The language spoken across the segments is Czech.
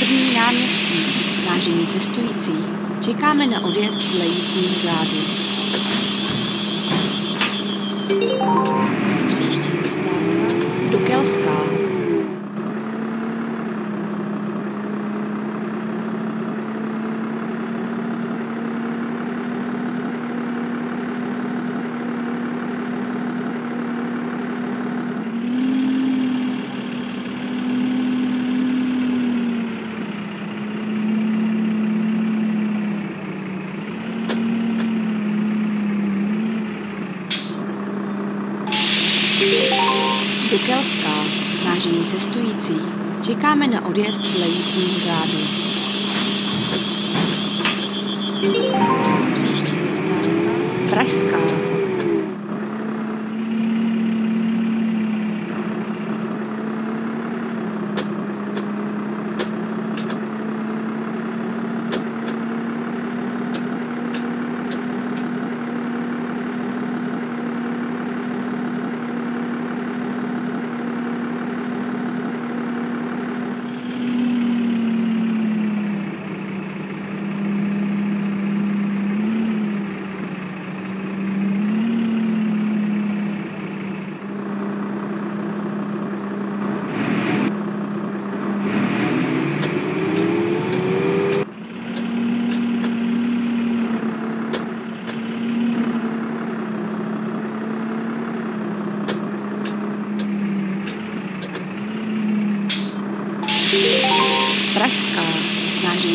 Horní náměstí, vážení cestující, čekáme na odjezd dle jízdního řádu. Příští zastávka do Kelská. Do Kelská, vážení cestující, čekáme na odjezd dle jízdního řádu. Příští. Pražská,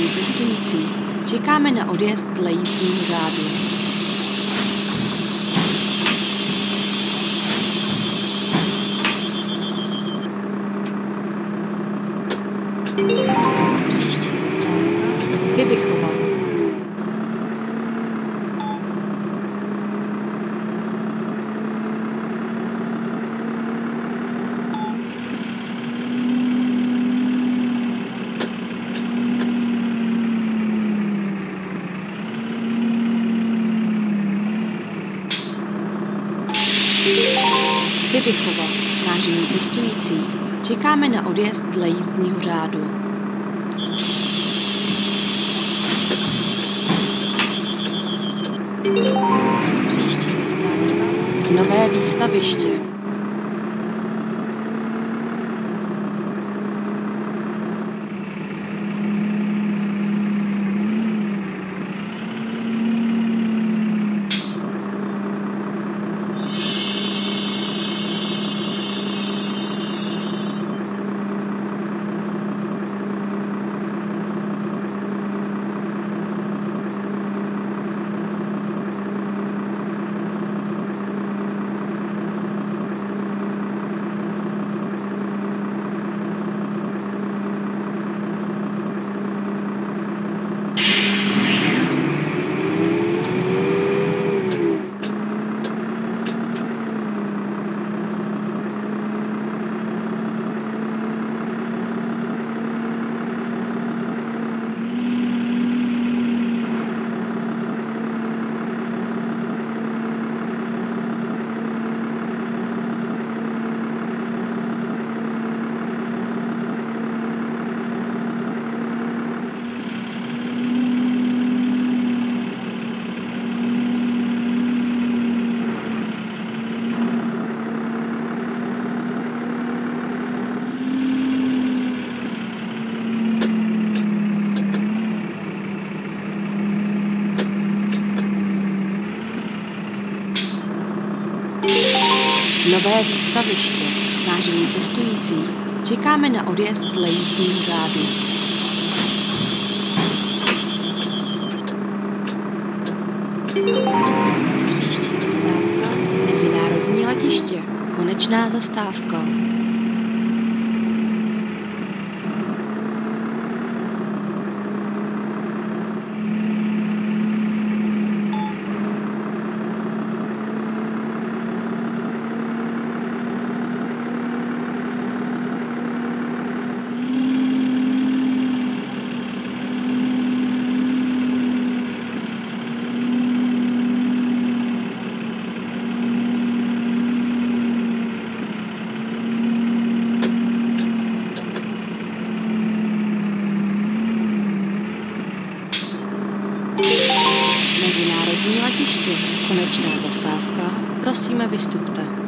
cestující, čekáme na odjezd dle jízdního řádu. Fibichova, vážení cestující, čekáme na odjezd dle jízdního řádu. Příští Nové výstaviště. Nové výstaviště, vážení cestující, čekáme na odjezd jízdního řádu. Příští zastávka Mezinárodní letiště, konečná zastávka. Letiště. Konečná zastávka. Prosíme, vystupte.